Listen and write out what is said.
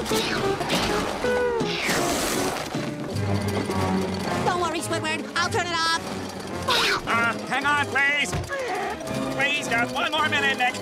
Don't worry, Squidward. I'll turn it off. Uh, hang on, please. Please, just one more minute, Nick.